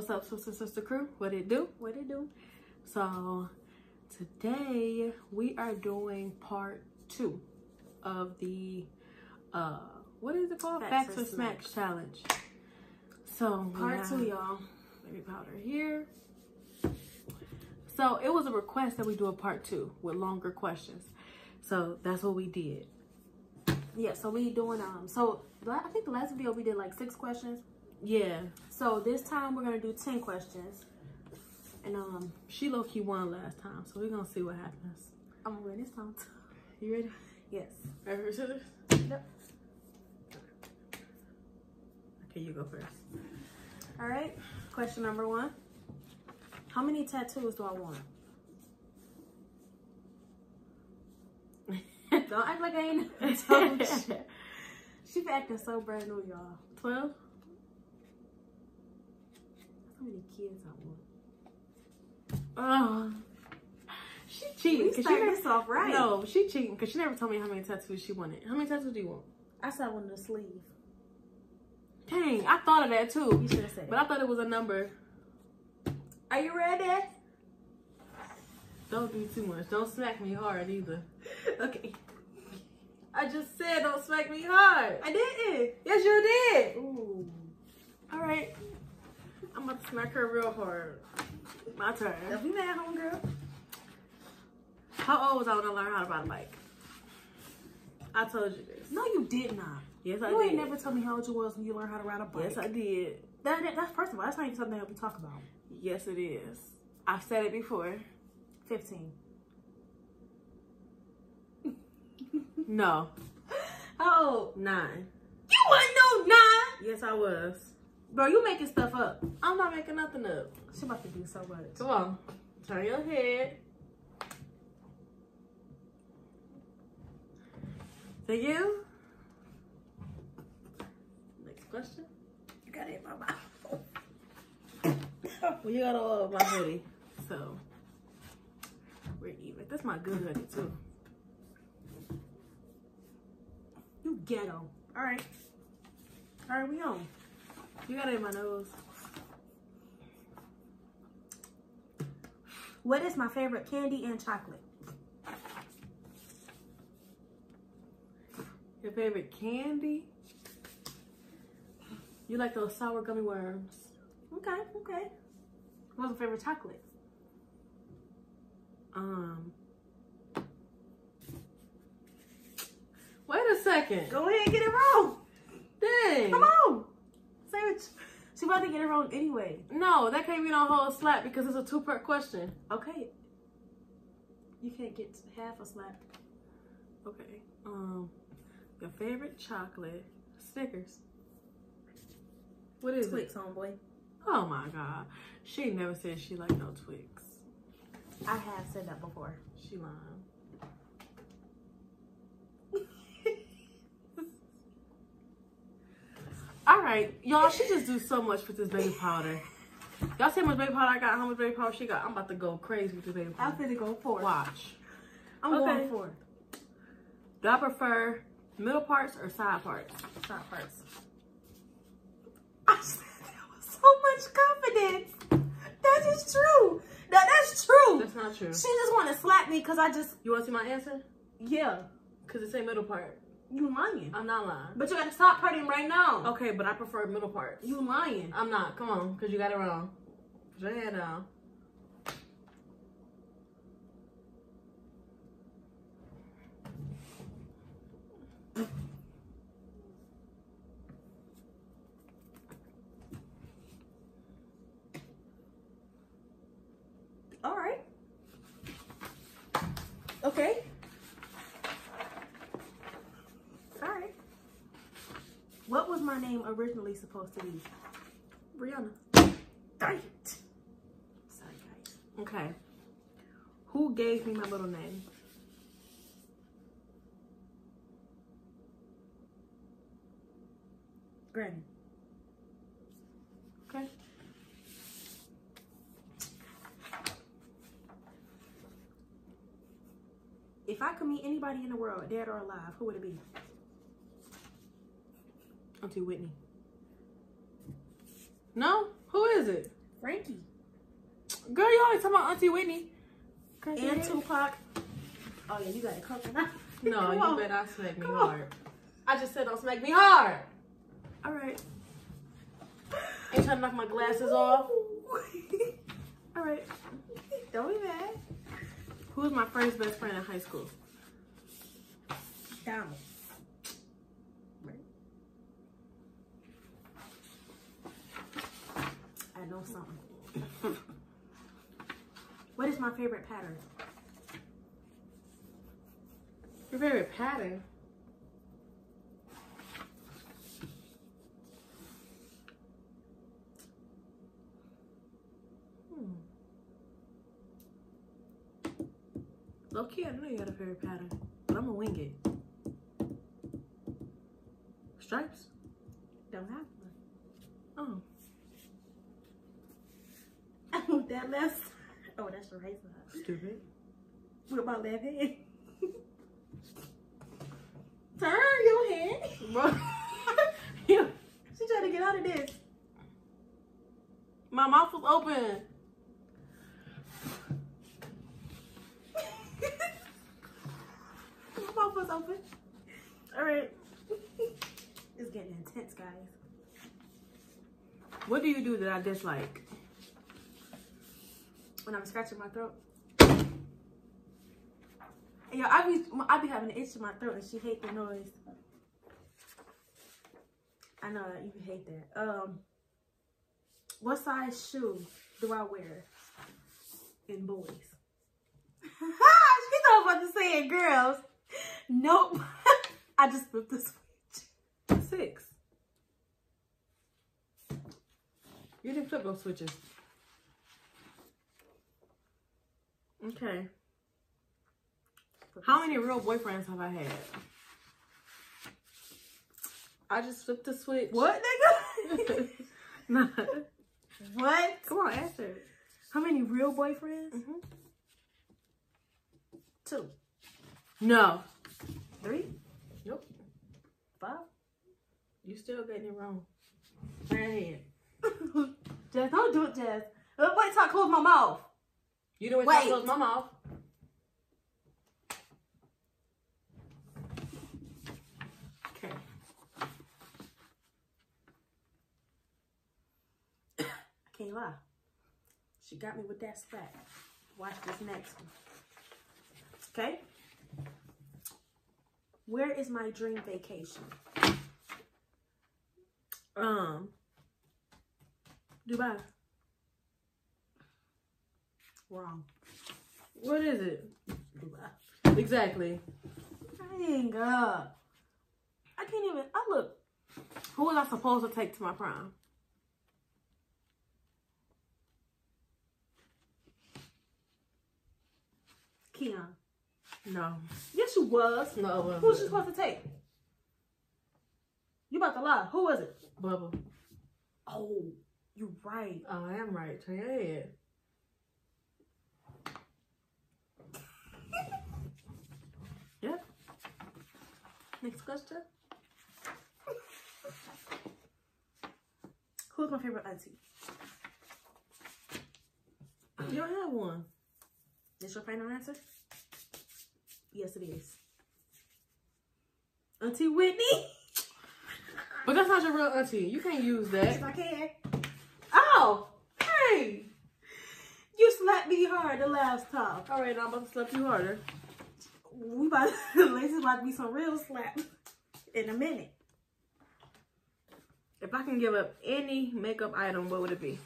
what's up, sister, sister crew? What it do? What it do? So, today we are doing part two of the, uh, what is it called? Facts Facts or or Smacks Challenge. So, Part two, y'all. Baby powder here. So, it was a request that we do a part two with longer questions. So, that's what we did. Yeah, so we doing um so I think the last video we did like six questions. Yeah, So this time we're gonna do ten questions. And um she low key won last time, so we're gonna see what happens. I'm gonna win this time. You ready? Yes. Ready for scissors? Yep. Okay, you go first. All right. Question number one. How many tattoos do I want? Don't act like I ain't never told. She been acting so brand new, y'all. 12? How many kids I want? Oh. She cheating. 'cause she never, this right. No, she cheating because she never told me how many tattoos she wanted. How many tattoos do you want? I said I wanted a sleeve. Dang, I thought of that too. You should have said But it. I thought it was a number. Are you ready? Don't do too much. Don't smack me hard either. Okay. I just said don't smack me hard. I didn't. Yes, you did. Ooh. All right. I'm about to smack her real hard. My turn. Don't be mad, homegirl. How old was I when I learned how to ride a bike? I told you this. No, you did not. Yes, I you did. ain't never told me how old you was when you learned how to ride a bike. Yes, I did. That, that, that's first of all, that's not even something that we talk about. Yes, it is. I've said it before. 15. No, How old? nine. You wasn't no nine. Yes, I was. Bro, you making stuff up. I'm not making nothing up. She about to do so much. Come on, turn your head. Thank you. Next question. You got it in my mouth. Well, you got all of my hoodie, so we're even. That's my good hoodie too. You ghetto. All right. All right, we on. You got it in my nose. What is my favorite candy and chocolate? Your favorite candy? You like those sour gummy worms? Okay, okay. What's my favorite chocolate? Um. Wait a second. Go ahead and get it wrong. Dang. Come on. Say it. She about to get it wrong anyway. No, that can't be no whole slap because it's a two part question. Okay. You can't get half a slap. Okay. Um, your favorite chocolate? Snickers. What is Twix, it? homeboy. Oh my god. She never said she liked no Twix. I have said that before. She lying. All right, y'all. She just do so much with this baby powder. Y'all see how much baby powder I got? How much baby powder she got? I'm about to go crazy with this baby powder. I'm finna go for it. Watch. I'm Okay. going for it. Do I prefer middle parts or side parts? Side parts. I said that with so much confidence. That is true. No, that's true. That's not true. She just want to slap me because I just, You want to see my answer? yeah, Cause it say middle part. You lying. I'm not lying. But you got to stop hurting right now. Okay, but I prefer middle parts. You lying. I'm not. Come on, cause you got it wrong. Put your hand down. All right. Okay. All right. What was my name originally supposed to be? Brianna. Dang it. Sorry, guys. Okay. Who gave me my middle name? Granny. Okay. If I could meet anybody in the world, dead or alive, who would it be? Auntie Whitney. No? Who is it? Frankie. Girl, you always talking about Auntie Whitney. And. Tupac. Oh yeah, you got covered now. No, Come you on. better not smack me Come on. hard. I just said don't smack me hard. All right. Ain't trying to knock my glasses off. All right. Don't be mad. Who was my first best friend in high school? Donald. I know something. what is my favorite pattern? Your favorite pattern? Hmm. Low key, I know you got a favorite pattern, but I'm gonna wing it. Stripes? Don't have one. Oh. one. That left. Oh, that's the right side. Stupid. What about left hand? Turn your head. Bro. She trying to get out of this. My mouth was open. My mouth was open. All right. it's getting intense, guys. What do you do that I dislike? When I'm scratching my throat. Yo, I be I be having an itch in my throat, and she hate the noise. I know you hate that. Um, what size shoe do I wear in boys? she thought about to say it, girls. Nope. I just flipped the switch. Six. You didn't flip those switches. Okay. How many real boyfriends have I had? I just flipped the switch. What, nigga? nah. what? Come on, answer. How many real boyfriends? Mhm. Two, No. three, Nope. five. You still getting it wrong. Right ahead. Jess, don't do it, Jess. Wait till I close my mouth. You know what close my mouth. Okay. I can't lie. She got me with that spat. Watch this next one. Okay? Where is my dream vacation? Um. Dubai. Wrong. What is it? Exactly. Dang up. I can't even. I look. Who was I supposed to take to my prom? Keon. No. Yes, you was. No. Who was you supposed to take? You about to lie. Who was it? Bubba. Oh, you're right. Oh, I am right. Turn your head. Yep. Next question. Who's my favorite auntie? You don't have one. Is your final answer? Yes, it is. Auntie Whitney. But that's not your real auntie. You can't use Yes, that. I can. Oh, hey. You slapped me hard the last time. All right, I'm about to slap you harder. We about to, this is about to be some real slap in a minute. If I can give up any makeup item, what would it be?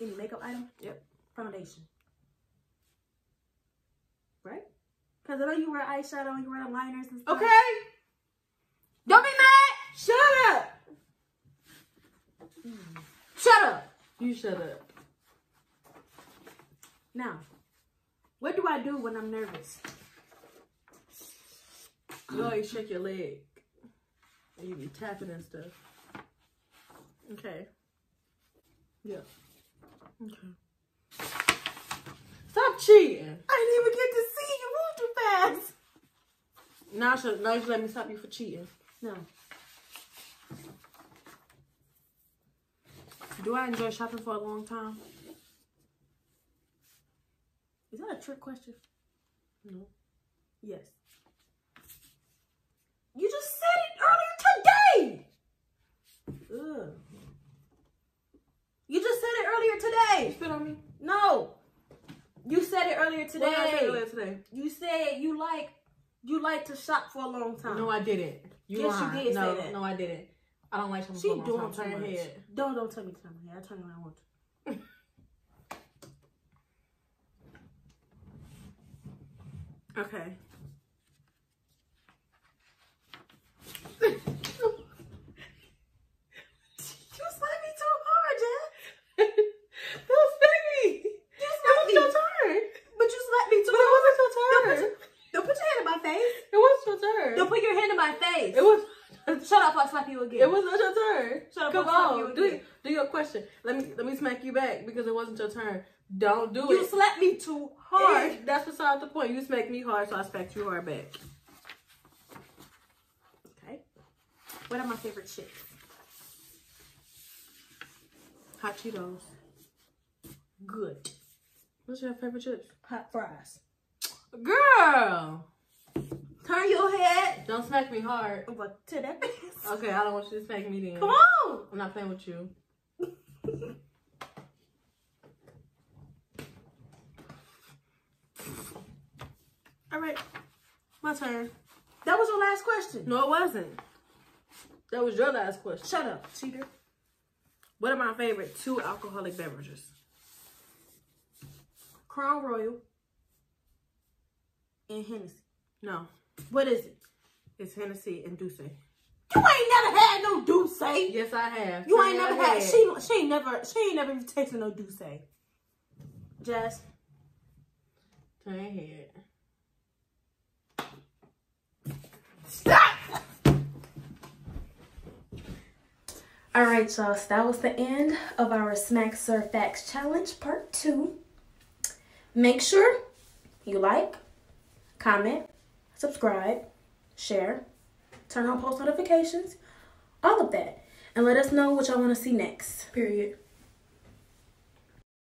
Any makeup item? Yep. Foundation. Right? Because I know you wear eyeshadow and you wear liners and stuff. Okay. Don't be mad. Shut up. Mm. Shut up. You shut up. Now, what do I do when I'm nervous? You always shake your leg. And you be tapping and stuff. Okay. Yeah. Okay. Stop cheating. I didn't even get to see you move too fast. Now should now you should let me stop you for cheating. No. Do I enjoy shopping for a long time? Is that a trick question? No. Yes. You just said it earlier today. Ugh. You just said it earlier today. Spit on me. No. You said it earlier What did I say today. earlier today? You said you like you like to shop for a long time. No, I didn't. You Yes, you lying. did say no, that. No, I didn't. I don't like shopping she for a long doing time. too Turn your much. head. Don't don't tell me to turn my head. I turn when I want to. Okay. You slapped me too hard, Jess. Don't smack me. You slapped was me. your turn. But you slapped me too But it wasn't your Don't put, turn. don't put your hand in my face. It was your turn. Don't put your hand in my face. It was. Shut up! I'll slap you again. It was not your turn. Shut up, Come on, you do it. Do your question. Let me let me smack you back because it wasn't your turn. Don't do You it. You slapped me too hard. It- That's beside the point. You smacked me hard, so I smacked you hard back. Okay. What are my favorite chips? Hot Cheetos. Good. What's your favorite chips? Hot fries. Girl, Turn your head don't smack me hard. Oh, over to that face. Okay, I don't want you to smack me then. Come on. I'm not playing with you. All right, my turn. That was your last question. No, it wasn't. That was your last question. Shut up, cheater. What are my favorite two alcoholic beverages? Crown Royal and Hennessy. No, What is it? it's Hennessy and D'USSÉ. You ain't never had no D'USSÉ. Yes, I have. You Turn ain't never had. head. She she ain't never she ain't never even tasted no D'USSÉ. Jess. Turn your head. Stop! All right, y'all. So that was the end of our Smacks or Facts Challenge Part 2. Make sure you like, comment, subscribe, share, turn on post notifications, all of that. And let us know what y'all want to see next. Period.